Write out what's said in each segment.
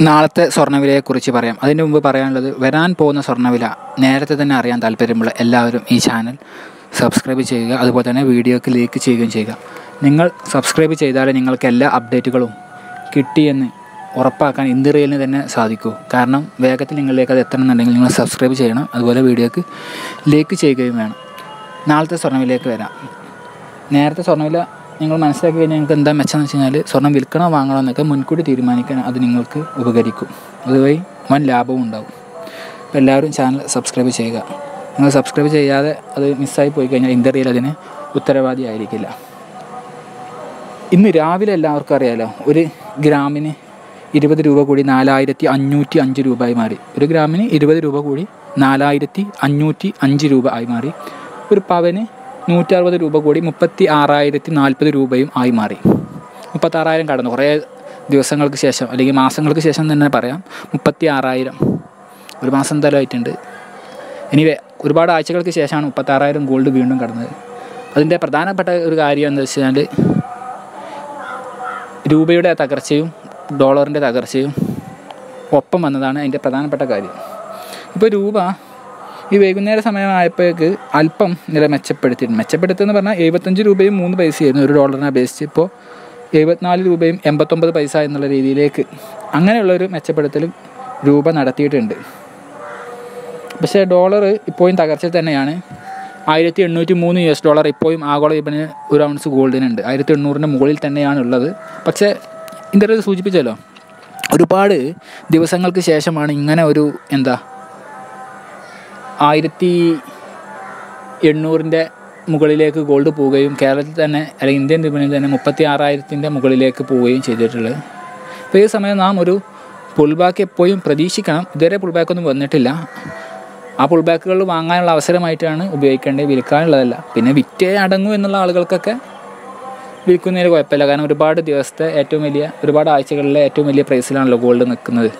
നാളത്തെ സ്വർണവിലയെക്കുറിച്ച് പറയാം. അതിന് മുമ്പ് പറയാനുള്ളത് വരാൻ പോകുന്ന സ്വർണവില നേരത്തെ തന്നെ അറിയാൻ താല്പര്യമുള്ള എല്ലാവരും ഈ ചാനൽ സബ്സ്ക്രൈബ് ചെയ്യുക. അതുപോലെ തന്നെ വീഡിയോക്ക് ലൈക്ക് ചെയ്യുകയും ചെയ്യുക. നിങ്ങൾ സബ്സ്ക്രൈബ് ചെയ്താലേ നിങ്ങൾക്ക് എല്ലാ അപ്ഡേറ്റുകളും കിട്ടിയെന്ന് ഉറപ്പാക്കാൻ ഇന്ത്യയിലിന് തന്നെ സാധിക്കൂ. കാരണം വേഗത്തിൽ നിങ്ങളിലേക്ക് അത് എത്തണമെന്നുണ്ടെങ്കിൽ നിങ്ങൾ സബ്സ്ക്രൈബ് ചെയ്യണം. അതുപോലെ വീഡിയോക്ക് ലൈക്ക് ചെയ്യുകയും വേണം. നാളത്തെ സ്വർണവിലേക്ക് വരാം. നേരത്തെ സ്വർണവില നിങ്ങൾ മനസ്സിലാക്കി കഴിഞ്ഞാൽ നിങ്ങൾക്ക് എന്താ മെച്ചമെന്ന് വെച്ച് കഴിഞ്ഞാൽ സ്വർണം വിൽക്കണോ വാങ്ങണോ എന്നൊക്കെ മുൻകൂട്ടി തീരുമാനിക്കാൻ അത് നിങ്ങൾക്ക് ഉപകരിക്കും. അതുവഴി വൻ ലാഭവും ഉണ്ടാവും. അപ്പോൾ എല്ലാവരും ചാനൽ സബ്സ്ക്രൈബ് ചെയ്യുക. നിങ്ങൾ സബ്സ്ക്രൈബ് ചെയ്യാതെ അത് മിസ്സായി പോയി കഴിഞ്ഞാൽ ഇന്ത്യയിൽ അതിന് ഉത്തരവാദി ആയിരിക്കില്ല. ഇന്ന് രാവിലെ എല്ലാവർക്കും അറിയാലോ ഒരു ഗ്രാമിന് ഇരുപത് രൂപ കൂടി നാലായിരത്തി അഞ്ഞൂറ്റി അഞ്ച് രൂപ ആയി മാറി. ഒരു ഗ്രാമിന് ഇരുപത് രൂപ കൂടി നാലായിരത്തി അഞ്ഞൂറ്റി അഞ്ച് രൂപ ആയി മാറി. ഒരു പവന് നൂറ്ററുപത് രൂപ കൂടി മുപ്പത്തി ആറായിരത്തി നാൽപ്പത് രൂപയും ആയി മാറി. മുപ്പത്താറായിരം കടന്നു. കുറേ ദിവസങ്ങൾക്ക് ശേഷം അല്ലെങ്കിൽ മാസങ്ങൾക്ക് ശേഷം തന്നെ പറയാം. മുപ്പത്തി ആറായിരം ഒരു മാസം എന്തായാലും ആയിട്ടുണ്ട്. ഇനി ഒരുപാട് ആഴ്ചകൾക്ക് ശേഷമാണ് മുപ്പത്താറായിരം ഗോൾഡ് വീണ്ടും കടന്നത്. അതിന്റെ പ്രധാനപ്പെട്ട ഒരു കാര്യം എന്താ വെച്ചാൽ രൂപയുടെ തകർച്ചയും ഡോളറിന്റെ തകർച്ചയും ഒപ്പം വന്നതാണ് അതിന്റെ പ്രധാനപ്പെട്ട കാര്യം. ഇപ്പോൾ രൂപ ഈ വൈകുന്നേര സമയമായപ്പോഴേക്ക് അല്പം നില മെച്ചപ്പെടുത്തിയിട്ടുണ്ട് മെച്ചപ്പെടുത്തുമെന്ന് പറഞ്ഞാൽ എഴുപത്തഞ്ച് രൂപയും മൂന്ന് പൈസയായിരുന്നു ഒരു ഡോളറിനെ അപേക്ഷിച്ച്. ഇപ്പോൾ എഴുപത്തിനാല് രൂപയും എൺപത്തൊമ്പത് പൈസ എന്നുള്ള രീതിയിലേക്ക് അങ്ങനെയുള്ളൊരു മെച്ചപ്പെടുത്തൽ രൂപ നടത്തിയിട്ടുണ്ട്. പക്ഷേ ഡോളർ ഇപ്പോഴും തകർച്ചയിൽ തന്നെയാണ്. ആയിരത്തി എണ്ണൂറ്റി മൂന്ന് യു എസ് ഡോളർ ഇപ്പോഴും ആഗോള വിപണി ഒരു ഔൺസ് ഗോൾഡിനുണ്ട്. ആയിരത്തി എണ്ണൂറിന്റെ മുകളിൽ തന്നെയാണ് ഉള്ളത് പക്ഷേ ഇന്ത്യയിൽ സൂചിപ്പിച്ചല്ലോ ഒരുപാട് ദിവസങ്ങൾക്ക് ശേഷമാണ് ഇങ്ങനെ ഒരു എന്താ ആയിരത്തി എണ്ണൂറിന്റെ മുകളിലേക്ക് ഗോൾഡ് പോവുകയും കേരളത്തിൽ തന്നെ അല്ലെങ്കിൽ ഇന്ത്യൻ വിപണിയിൽ തന്നെ മുപ്പത്തി ആറായിരത്തിന്റെ മുകളിലേക്ക് പോവുകയും ചെയ്തിട്ടുള്ളത്. അപ്പോൾ ഈ സമയം നാം ഒരു പുൾ ബാക്ക് എപ്പോഴും പ്രതീക്ഷിക്കണം. ഇതുവരെ പുൾ വന്നിട്ടില്ല. ആ പുൾ ബാക്കുകൾ വാങ്ങാനുള്ള അവസരമായിട്ടാണ് ഉപയോഗിക്കേണ്ടത് വിൽക്കാനുള്ളതല്ല. പിന്നെ വിറ്റേ അടങ്ങൂ എന്നുള്ള ആളുകൾക്കൊക്കെ വിൽക്കുന്നതിന് കുഴപ്പമില്ല. കാരണം ഒരുപാട് ദിവസത്തെ ഏറ്റവും വലിയ ഒരുപാട് ആഴ്ചകളിലെ ഏറ്റവും വലിയ പ്രൈസിലാണല്ലോ ഗോൾഡ് നിൽക്കുന്നത്.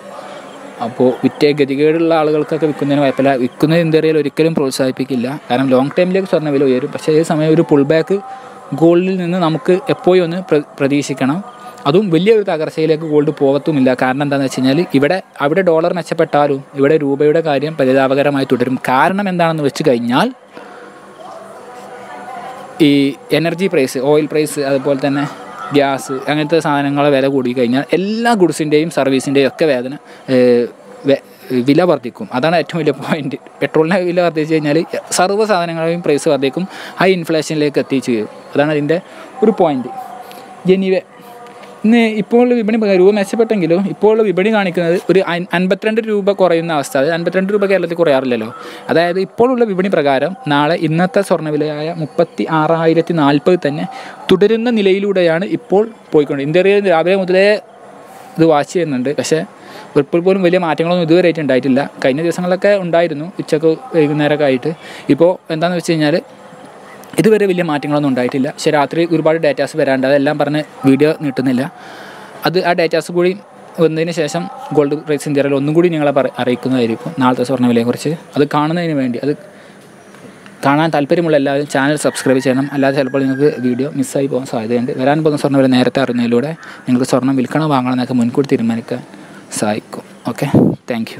അപ്പോൾ വിറ്റേ ഗതികേടുള്ള ആളുകൾക്കൊക്കെ വിൽക്കുന്നതിന് കുഴപ്പമില്ല വിൽക്കുന്നത് എന്തറിയാൽ ഒരിക്കലും പ്രോത്സാഹിപ്പിക്കില്ല. കാരണം ലോങ് ടൈമിലേക്ക് സ്വർണ വില ഉയരും. പക്ഷേ ഈ സമയം ഒരു പുൾ ബാക്ക് ഗോൾഡിൽ നിന്ന് നമുക്ക് എപ്പോഴും ഒന്ന് പ്ര പ്രതീക്ഷിക്കണം. അതും വലിയൊരു തകർച്ചയിലേക്ക് ഗോൾഡ് പോകത്തുമില്ല. കാരണം എന്താണെന്ന് വെച്ച് കഴിഞ്ഞാൽ ഇവിടെ അവിടെ ഡോളർ മെച്ചപ്പെട്ടാലും ഇവിടെ രൂപയുടെ കാര്യം പരിതാപകരമായി തുടരും. കാരണം എന്താണെന്ന് വെച്ച് കഴിഞ്ഞാൽ ഈ എനർജി പ്രൈസ് ഓയിൽ പ്രൈസ് അതുപോലെ തന്നെ ഗ്യാസ് അങ്ങനത്തെ സാധനങ്ങളെ വില കൂടി കഴിഞ്ഞാൽ എല്ലാ ഗുഡ്സിന്റെയും സർവീസിന്റെയും ഒക്കെ വേദന വില വർദ്ധിക്കും. അതാണ് ഏറ്റവും വലിയ പോയിന്റ് പെട്രോളിന്റെ വില വർദ്ധിച്ചു കഴിഞ്ഞാൽ സർവ സാധനങ്ങളുടെയും പ്രൈസ് വർദ്ധിക്കും. ഹൈ ഇൻഫ്ലേഷനിലേക്ക് എത്തിച്ചു അതാണ് അതിന്റെ ഒരു പോയിന്റ് ജനീവെ ഇന്ന് ഇപ്പോൾ വിപണി രൂപ മെച്ചപ്പെട്ടെങ്കിലും ഇപ്പോൾ വിപണി കാണിക്കുന്നത് ഒരു അൻപത്തിരണ്ട് രൂപ കുറയുന്ന അവസ്ഥ. അത് അൻപത്തിരണ്ട് രൂപ കേരളത്തിൽ കുറയാറില്ലല്ലോ. അതായത് ഇപ്പോഴുള്ള വിപണി പ്രകാരം നാളെ ഇന്നത്തെ സ്വർണവിലയായ മുപ്പത്തി ആറായിരത്തി നാൽപ്പത് തന്നെ തുടരുന്ന നിലയിലൂടെയാണ് ഇപ്പോൾ പോയിക്കൊണ്ട് ഇന്ത്യയിൽ രാവിലെ മുതലേ ഇത് വാച്ച് ചെയ്യുന്നുണ്ട്. പക്ഷേ ഇപ്പോൾ പോലും വലിയ മാറ്റങ്ങളൊന്നും ഇതുവരെയായിട്ട് ഉണ്ടായിട്ടില്ല. കഴിഞ്ഞ ദിവസങ്ങളിലൊക്കെ ഉണ്ടായിരുന്നു ഉച്ചയ്ക്ക് വൈകുന്നേരമൊക്കെ ആയിട്ട്. ഇപ്പോൾ എന്താണെന്ന് വെച്ച് കഴിഞ്ഞാൽ ഇതുവരെ വലിയ മാറ്റങ്ങളൊന്നും ഉണ്ടായിട്ടില്ല. പക്ഷേ രാത്രി ഒരുപാട് ഡേറ്റാസ് വരാണ്ട് അതെല്ലാം പറഞ്ഞ് വീഡിയോ നീട്ടുന്നില്ല. അത് ആ ഡേറ്റാസ് കൂടി വന്നതിന് ശേഷം ഗോൾഡ് പ്രൈസ് ഇന്ത്യയിൽ ഒന്നും കൂടി നിങ്ങളെ അറിയിക്കുന്നതായിരിക്കും. നാളത്തെ സ്വർണവിലയെക്കുറിച്ച് അത് കാണുന്നതിന് വേണ്ടി അത് കാണാൻ താല്പര്യമുള്ള എല്ലാവരും ചാനൽ സബ്സ്ക്രൈബ് ചെയ്യണം. അല്ലാതെ ചിലപ്പോൾ നിങ്ങൾക്ക് വീഡിയോ മിസ്സായി പോകാൻ സാധ്യതയുണ്ട്. വരാൻ പോകുന്ന സ്വർണ വില നേരത്തെ അറിയുന്നതിലൂടെ നിങ്ങൾക്ക് സ്വർണം വിൽക്കണോ വാങ്ങണമെന്നൊക്കെ മുൻകൂട്ടി തീരുമാനിക്കാൻ സഹായിക്കും ഓക്കെ താങ്ക്